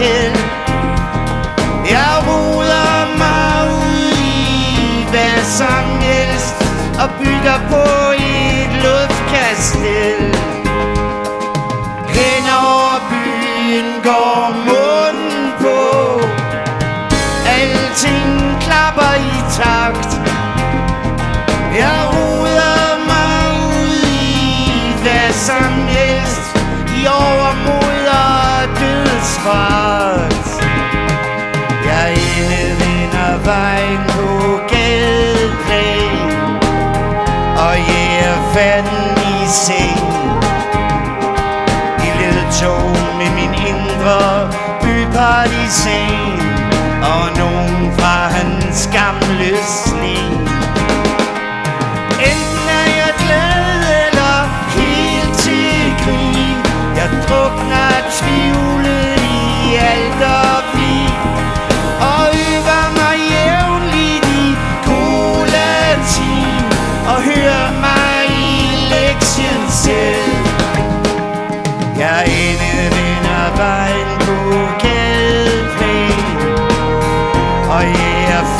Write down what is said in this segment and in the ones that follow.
held Jeg ruder mig ud i hvad som helst Og bygger på et luftkastel. Hen over byen går munden på. Alting klapper i takt. Jeg asfalt Jeg indevinder vejen på gadeplan Og jeg er fanden i seng. I ledtog med min indre bypartisan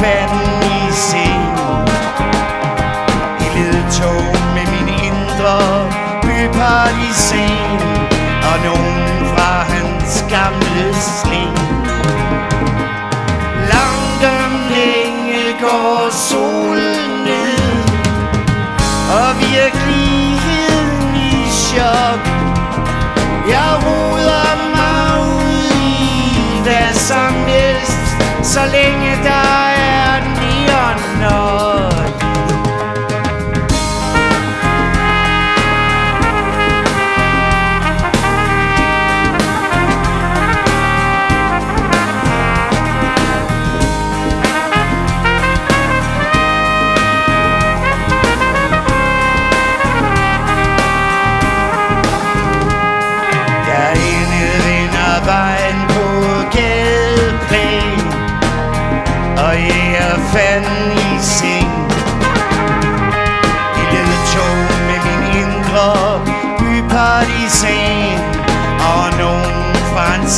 fanden i seng. I ledtog med min indre bypartisan Og nogen fra hans gamle sling Langt om længe går solen ned Og virkeligheden i chok. Jeg ruder mig ud i hvad som helst Så længe der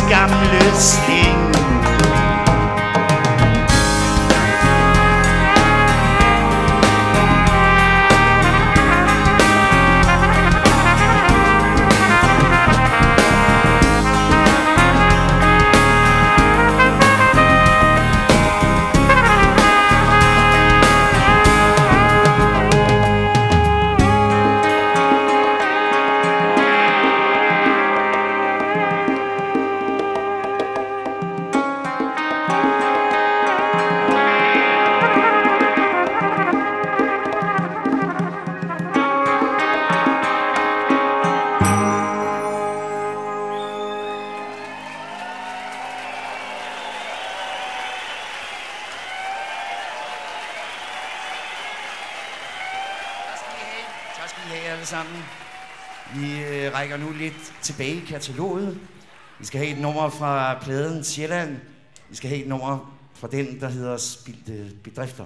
fra hans alle sammen. Vi øh, rækker nu lidt tilbage i kataloget. Vi skal have et nummer fra pladen Sjælland. Vi skal have et nummer fra den, der hedder Spildte Bedrifter.